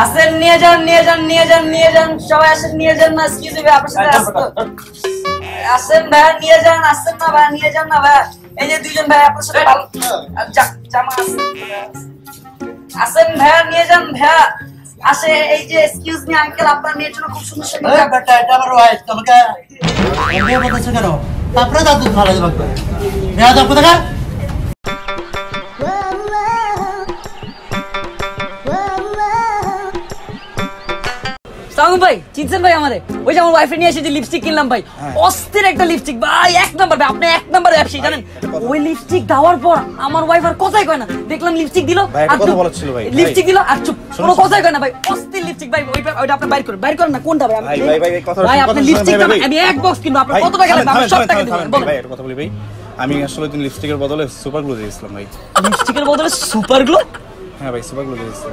আসেন নিয়ে যান নিয়ে যান নিয়ে যান নিয়ে যান সবাই আসেন নিয়ে যান না এক্সকিউজ মি আপনার সাথে আসতো আসেন ভাইয়া নিয়ে যান আসেন না ভাইয়া নিয়ে যান না ভাইয়া এই যে দুইজন ভাই আপনার সাথে ভালো জামা আছে আসেন ভাইয়া নিয়ে যান ভাইয়া আসে এই যে এক্সকিউজ মি আঙ্কেল আপনার মেয়ের জন্য খুব সুন্দর সুন্দর এই বেটা এটা আমার ওয়াইফ তোমাকে এমনি বলতেছো কেন তারপরে দাদু ভালো মেয়া দাও কোথাকা সাউন্ড ভাই চিনছেন ভাই আমারে? ওই যে আমার ওয়াইফে নিয়ে এসে যে লিপস্টিক কিনলাম ভাই অস্থির একটা লিপস্টিক ভাই এক নাম্বার ভাই আপনি এক নাম্বার ব্যবসায়ী জানেন? ওই লিপস্টিক দেওয়ার পর আমার ওয়াইফ আর কথাই কয় না। দেখলাম লিপস্টিক দিল আর চুপ। বলার ছিল ভাই। লিপস্টিক দিল আর চুপ। কোনো কথাই কয় না ভাই অস্থির লিপস্টিক ভাই ওইটা ওইটা আপনি বাইর করেন। বাইর করেন না কোনটা ভাই? আমি- ভাই, ভাই, ভাই, ভাই, কথা- ভাই কথা আপনি শুনুন, লিপস্টিক ভাই, ভাই। আমি এক বক্স কিনবো আপনার কত টাকা লাগবে আমি সব টাকা থামেন, দিব থামেন, বলেন। ভাই, কথা বলি ভাই। আমি আসলে লিপস্টিকের বদলে সুপার গ্লু দিয়েছিলাম ভাই। লিপস্টিকের বদলে সুপার গ্লো হ্যাঁ ভাই সুপার গ্লু দিয়েছিলাম।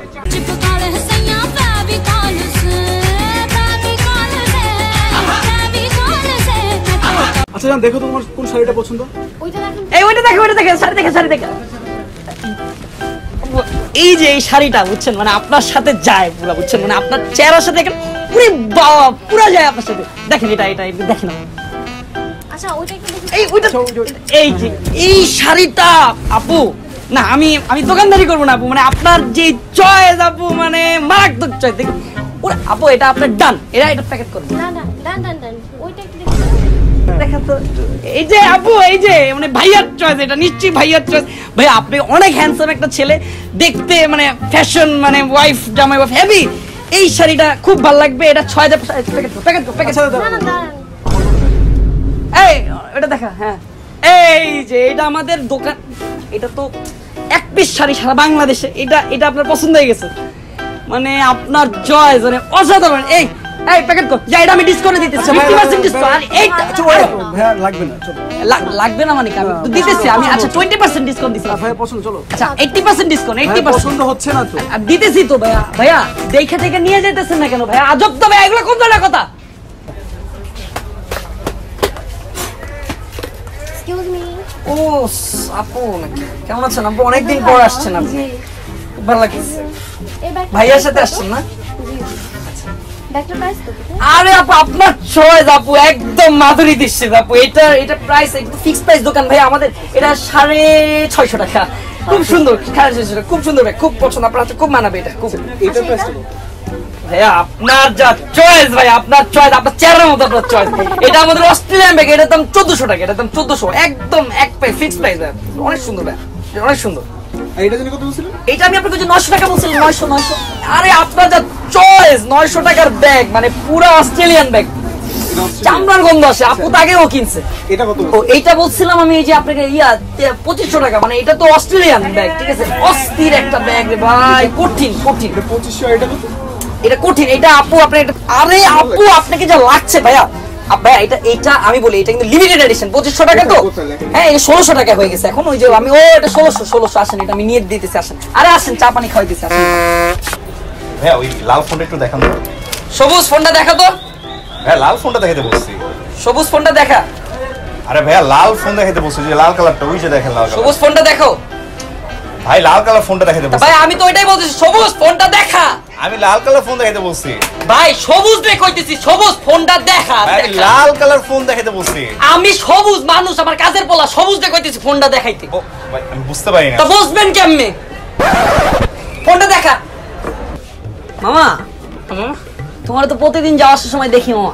আচ্ছা জান দেখো তোমার কোন শাড়িটা পছন্দ? ওইটা দেখেন এই ওইটা দেখে ওইটা দেখে শাড়ি দেখে শাড়ি দেখে। এই যে এই শাড়িটা বুঝছেন? মানে আপনার সাথে যায় পুরো বুঝছেন? মানে আপনার চেহারার সাথে দেখেন পুরি বাবা পুরা যায় আপনার সাথে। দেখেন এটা এটা এটা দেখেন। আচ্ছা ওইটা এই ওইটা এই যে এই শাড়িটা আপু না আমি আমি দোকানদারি করব না আপু। মানে আপনার যে চয়েস আপু মানে মারাত্মক চয়েস দেখুন ওরে আপু এটা আপনার ডান এটা এটা প্যাকেট করুন না না ডান ডান ডান এই যে আপু এই যে মানে ভাইয়ার চয়েস এটা নিশ্চয়ই ভাইয়ার চয়েস ভাই আপনি অনেক হ্যান্ডসাম একটা ছেলে দেখতে মানে ফ্যাশন মানে ওয়াইফ জামাই ওয়াইফ হেভি এই শাড়িটা খুব ভালো লাগবে এটা ছয় হাজার প্যাকেট প্যাকেট প্যাকেট না না দাঁড়ান এই এটা দেখা হ্যাঁ। এই যে এটা আমাদের দোকান এটা তো এক পিস শাড়ি সারা বাংলাদেশে এটা এটা আপনার পছন্দ হয়ে গেছে। মানে আপনার চয়েস মানে অসাধারণ। এই এই প্যাকেট কর যা এটা আমি ডিসকাউন্টে দিতেছি। 50% ডিসকাউন্ট আর এইটা আচ্ছা ওই রাখো, লাগবে না চলো। লাগ- লাগবে না মানে আমি তো দিতেছি আমি আচ্ছা 20% ডিসকাউন্ট দিছি। আর ভাইয়া পছন্দ চলো। আচ্ছা 80% ডিসকাউন্ট ভাইয়া 80% পছন্দ হচ্ছে না তো। আর দিতেছি তো ভাইয়া। ভাইয়া দেখে থেকে নিয়ে যেতেছেন না কেন ভাইয়া? আজব তো ভাইয়া এগুলো কোন ধরনের কথা? এক্সকিউজ মি ও আপু নাকি কেমন আছেন? আপু অনেকদিন পর আসছেন আপনি। ভালো লাগছে। ভাইয়ার সাথে আসছেন না? আরে আপু আপনার চয়েস আপু একদম মাধুরী দীক্ষিত আপু। এটা এটা প্রাইস একদম ফিক্স প্রাইস দোকান। ভাই আমাদের এটা সাড়ে ছয়শো টাকা। খুব সুন্দর সাড়ে ছয়শো টাকা। খুব সুন্দর ভাই খুব পছন্দ। আপনার হাতে খুব মানাবে এটা খুব। এইটার প্রাইস কত? ভাইয়া আপনার যা চয়েস ভাই আপনার চয়েস আপনার চেহারার মতো আপনার চয়েস এটা আমাদের অস্ট্রেলিয়ান ব্যাগ এটার দাম চোদ্দশো টাকা এটার দাম চোদ্দশো। একদম এক প্রাইস ফিক্স প্রাইস ভাই। অনেক সুন্দর ভাই। এটা অনেক সুন্দর। এটা জানি কত বলছিলেন? এটা আমি আপনাকে যে নয়শো টাকা বলছিলাম নয়শো নয়শো। আরে আপনার যা চয়েস নয়শো টাকার ব্যাগ মানে পুরো অস্ট্রেলিয়ান ব্যাগ চামড়ার গন্ধ আসে আপু আগেও কিনছে। এটা কত ও এইটা বলছিলাম আমি এই যে আপনাকে ইয়া পঁচিশশো টাকা। মানে এটা তো অস্ট্রেলিয়ান ব্যাগ ঠিক আছে? অস্থির একটা ব্যাগ রে ভাই কঠিন কঠিন। কত? এটা কঠিন এটা আপু আপনি আরে আপু আপনাকে যা লাগছে ভাইয়া। ভাইয়া এটা এটা আমি বলি এটা কিন্তু লিমিটেড এডিশন পঁচিশশো টাকা তো। হ্যাঁ এটা ষোলোশো টাকা হয়ে গেছে। এখন ওই যে আমি ও এটা ষোলোশো ষোলোশো আসেন এটা আমি নিয়ে দিতেছি আসেন। আরে আসেন চা পানি খাওয়াই দিতেছি আসেন। ভাইয়া ওই লাল ফোনটা একটু দেখান তো। সবুজ ফোনটা দেখা তো? ভাইয়া লাল ফোনটা দেখাতে বলছি। সবুজ ফোনটা দেখা। আরে ভাইয়া লাল ফোন দেখাতে বলছি যে লাল কালারটা ওই যে দেখেন লাল সবুজ ফোনটা দেখো। ভাই লাল কালার ফোনটা দেখাতে বলছি। ভাই আমি তো ওইটাই বলতেছি সবুজ ফোনটা দেখা। আমি লাল কালার ফোন দেখাতে বলছি। ভাই সবুজ রে কইতেছি সবুজ ফোনটা দেখা আমি লাল কালার ফোন দেখাতে বলছি। আমি সবুজ মানুষ আমার কাজের পোলা সবুজ রে কইতেছি ফোনটা দেখাইতে। ভাই, আমি বুঝতে পারি না। তা বুঝবেন কেমনে? ফোনটা দেখা। মামা মামা তোমার তো প্রতিদিন যাওয়ার সময় দেখি মামা।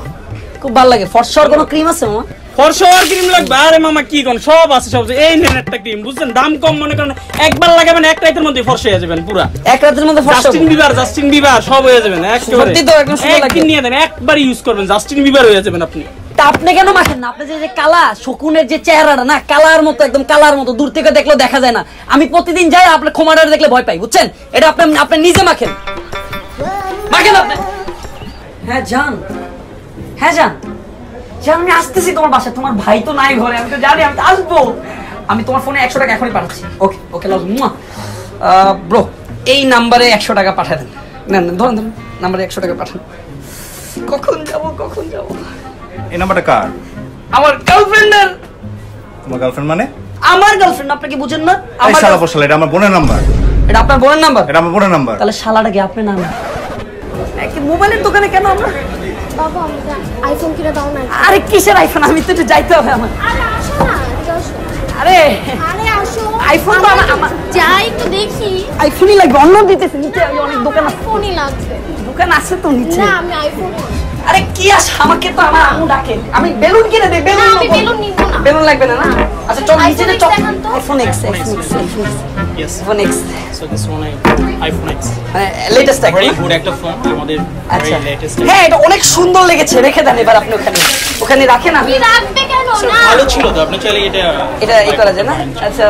খুব ভালো লাগে। ফর্সার কোনো ক্রিম আছে মামা? ফরসর ক্রিম লাগবে। আরে মামা কি কোন সব আছে সব এই নেন একটা ক্রিম বুঝছেন? দাম কম মনে করেন একবার লাগাবেন এক রাতের মধ্যে ফর্সা হয়ে যাবেন পুরা। এক রাতের মধ্যে ফর্সা জাস্টিন বিবার জাস্টিন বিবার সব হয়ে যাবেন একেবারে। সত্যি তো একদম সুন্দর লাগে। নিয়ে দেন একবার ইউজ করবেন জাস্টিন বিবার হয়ে যাবেন আপনি। তা আপনি কেন মাখেন না? আপনি যে কালা শকুনের যে চেহারাটা না কালার মতো একদম কালার মতো দূর থেকে দেখলে দেখা যায় না। আমি প্রতিদিন যাই আপনার খোমাটার দেখলে ভয় পাই বুঝছেন? এটা আপনি আপনি নিজে মাখেন। মাখেন আপনি? হ্যাঁ যান। হ্যাঁ যান। যান আমি আসতেছি তোমার বাসায় তোমার ভাই তো নাই ঘরে আমি তো জানি আমি তো আসব। আমি তোমার ফোনে একশো টাকা এখনই পাঠাচ্ছি। ওকে ওকে লাভ ব্রো এই নাম্বারে একশো টাকা পাঠায় দেন। না না ধরুন ধরুন নাম্বারে একশো টাকা পাঠান। কখন যাব কখন যাব? এই নাম্বারটা কার? আমার গার্লফ্রেন্ডের তোমার গার্লফ্রেন্ড মানে? আমার গার্লফ্রেন্ড আপনি কি বুঝেন না? আমার শালা এটা আমার বোনের নাম্বার এটা আপনার বোনের নাম্বার এটা আমার বোনের নাম্বার তাহলে শালাটা কি আপনি নাম? একে মোবাইলের দোকানে কেন আমরা বাবা আমাকে আইফোন কিনে দাও না আরে কিসের আইফোন আমি তো একটু যাইতে হবে আমার আরে আসো না আরে আরে আসো আইফোন তো আমার- যাই একটু দেখি আইফোনই লাগবে অন্য দিতেছে নিচে অনেক দোকান আছে ফোনই লাগবে দোকান আছে তো নিচে না আমি আইফোন আরে কি আস আমাকে তো আমার ডাকে আমি বেলুন কিনে দেই বেলুন আমি বেলুন নিবো না। বেলুন লাগবে না না আচ্ছা চল নিচে চল iPhone X X iPhone Yes. X So this one iPhone X. মানে লেটেস্ট Very good একটা ফোন আমাদের আচ্ছা। very latest. হ্যাঁ এটা অনেক সুন্দর লেগেছে। রেখে দেন এবার আপনি ওখানে। ওখানে রাখেন কি রাখবে কেন? না। ভালো ছিল তো আপনি চাইলে এটা এটা এই করা যায় না? আচ্ছা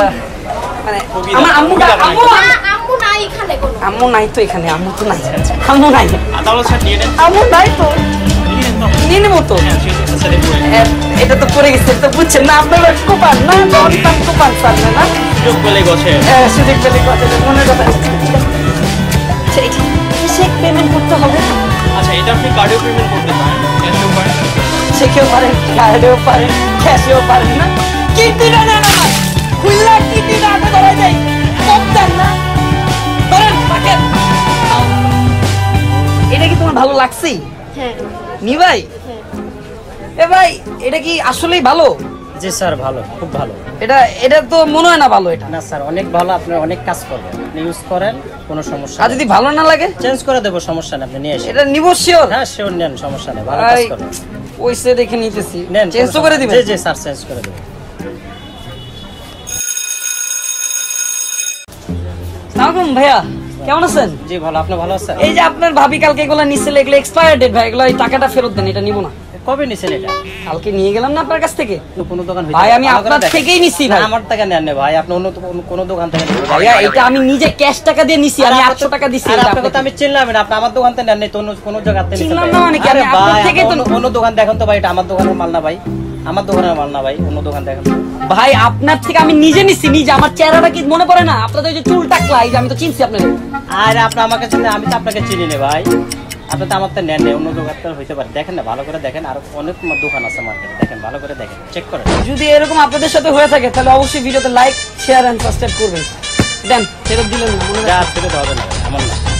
মানে আমার আম্মু আম্মু না আম্মু নাই এখানে কোনো। আম্মু নাই তো এখানে আম্মু তো নাই। আম্মু নাই। আম্মু নাই তো। নিয়ে তো। নিয়ে নেব তো হ্যাঁ, তো করে এটা তো পড়ে গেছে তো বুঝছেন না আপনার কোপান না জনতান কোপান স্যার না? সুযোগ পেলে গছে। সুযোগ পেলে কথা মনের কথা আচ্ছা, এটা কিসে পেমেন্ট করতে হবে? আচ্ছা এটা আপনি কার্ডেও পেমেন্ট করতে পারেন ক্যাশেও পারেন। চেকেও পারেন কার্ডেও পারেন ক্যাশেও পারেন না? কিডনি না না না খুললা কিডনি না আগে ধরা যায় সব দেন না। ধরেন পাকেন এটা কি তোমার ভালো লাগছেই? হ্যাঁ নি ভাই? এ ভাই এটা কি আসলেই ভালো? জি স্যার ভালো খুব ভালো। এটা এটা তো মনে হয় না ভালো এটা। না স্যার অনেক ভালো আপনি অনেক কাজ করবেন। আপনি ইউজ করেন কোনো সমস্যা আর যদি ভালো না লাগে? চেঞ্জ করে দেবো সমস্যা নেই আপনি নিয়ে এসে এটা নিব শিওর হ্যাঁ শিওর নেন সমস্যা নেই ভালো কাজ করেন ওইসে দেখে নিতেছি। নেন চেঞ্জ করে দিবেন। জি জি স্যার চেঞ্জ করে দেবো। সালামালাইকুম ভাইয়া। কেমন আছেন? জি ভালো। আপনি ভালো আছেন? এই যে আপনার ভাবি কালকে এগুলো নিছিল এগুলো এক্সপায়ার ডেট ভাই এগুলো এই টাকাটা ফেরত দেন এটা নিব না। কবে নিছেন এটা? কালকে নিয়ে গেলাম না আপনার কাছ থেকে? কোনো দোকান ভাই, আমি আপনার থেকেই নিছি ভাই। আমার টাকা নেন না ভাই। আপনি অন্য কোনো দোকান থেকে নেন। ভাইয়া এটা আমি নিজে ক্যাশ টাকা দিয়ে নিছি আমি আর আটশো টাকা দিছি এটা আপনাকে তো আমি চিনলাম না আপনি আমার দোকান থেকে নেন নাই তো অন্য কোনো জায়গা থেকে চিনলাম না মানে কি, আমি আপনার ভাই, থেকেই তো- অন্য দোকান দেখেন তো ভাই এটা আমার দোকানের মাল না ভাই। আমার দোকানের মাল না ভাই অন্য দোকান দেখেন। ভাই আপনার থেকে আমি নিজে নিছি নিজে। আমার চেহারাটা কি মনে পড়ে না? আপনাদের ওই যে চুল টাকলা এই যে আমি তো চিনছি আপনাদের। আর আপনি আমাকে চিনেন আমি তো আপনাকে চিনি না ভাই। আপনি তো আমার তো নেন নেই অন্য দোকান হইতে পারে। দেখেন না ভালো করে দেখেন আর অনেক দোকান আছে মার্কেটে দেখেন ভালো করে দেখেন চেক করেন। যদি এরকম আপনাদের সাথে হয়ে থাকে তাহলে অবশ্যই ভিডিওতে লাইক শেয়ার অ্যান্ড সাবস্ক্রাইব করবেন। দেন ফেরত দিলেন না দেওয়া হবে না আমার না।